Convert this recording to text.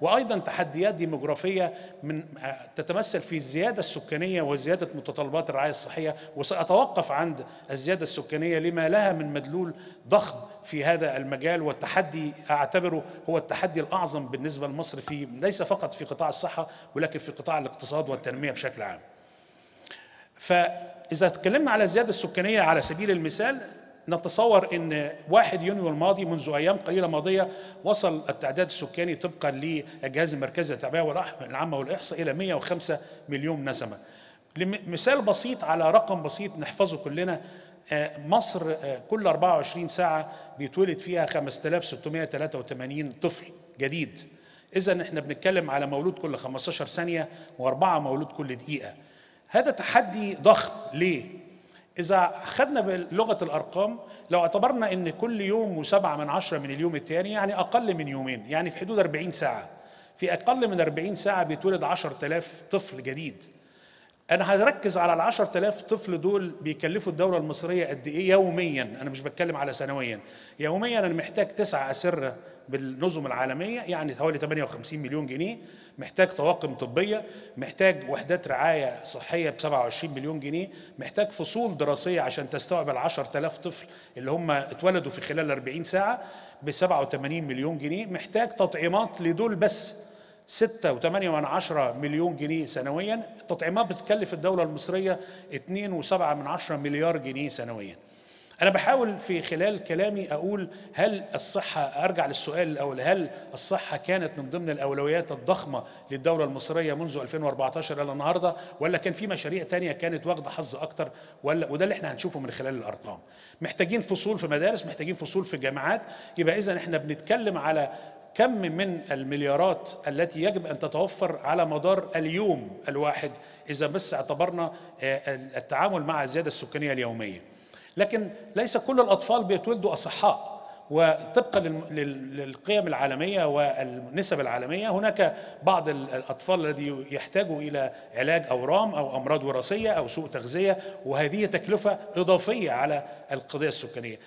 وأيضا تحديات ديموغرافية من تتمثل في الزيادة السكانية وزيادة متطلبات الرعاية الصحية وسأتوقف عند الزيادة السكانية لما لها من مدلول ضخم في هذا المجال والتحدي أعتبره هو التحدي الأعظم بالنسبة لمصر في ليس فقط في قطاع الصحة ولكن في قطاع الاقتصاد والتنمية بشكل عام. فإذا تكلمنا على الزيادة السكانية على سبيل المثال نتصور إن 1 يونيو الماضي منذ أيام قليلة ماضية وصل التعداد السكاني طبقا للجهاز المركزي للتعبئه العامة والإحصاء إلى 105 مليون نسمة. مثال بسيط على رقم بسيط نحفظه كلنا مصر كل 24 ساعة بيتولد فيها 5683 طفل جديد. إذا إحنا بنتكلم على مولود كل 15 ثانية وأربعة مولود كل دقيقة. هذا تحدي ضخم ليه؟ إذا أخذنا بلغة الأرقام لو اعتبرنا أن كل يوم وسبعة من عشرة من اليوم الثاني يعني أقل من يومين يعني في حدود 40 ساعة. في أقل من 40 ساعة بيتولد 10000 طفل جديد. أنا هركز على ال 10000 طفل دول بيكلفوا الدولة المصرية قد إيه يوميا؟ أنا مش بتكلم على سنويا. يوميا أنا محتاج تسعة أسرة بالنظم العالمية يعني حوالي 58 مليون جنيه محتاج طواقم طبية محتاج وحدات رعاية صحية ب 27 مليون جنيه محتاج فصول دراسية عشان تستوعب ال 10000 طفل اللي هم اتولدوا في خلال 40 ساعة ب 87 مليون جنيه محتاج تطعيمات لدول بس ستة وثمانية من عشرة مليون جنيه سنويا التطعيمات بتكلف الدولة المصرية اتنين وسبعة من عشرة مليار جنيه سنويا. أنا بحاول في خلال كلامي أقول هل الصحة أرجع للسؤال الأول هل الصحة كانت من ضمن الأولويات الضخمة للدولة المصرية منذ 2014 إلى النهاردة ولا كان في مشاريع تانية كانت واخدة حظ أكتر ولا وده اللي إحنا هنشوفه من خلال الأرقام محتاجين فصول في مدارس محتاجين فصول في جامعات يبقى إذا إحنا بنتكلم على كم من المليارات التي يجب أن تتوفر على مدار اليوم الواحد إذا بس اعتبرنا التعامل مع الزيادة السكانية اليومية. لكن ليس كل الأطفال بيتولدوا أصحاء. وطبقا للقيم العالمية والنسب العالمية هناك بعض الأطفال الذي يحتاجوا إلى علاج اورام أو أمراض وراثية أو سوء تغذية وهذه تكلفة إضافية على القضية السكانية.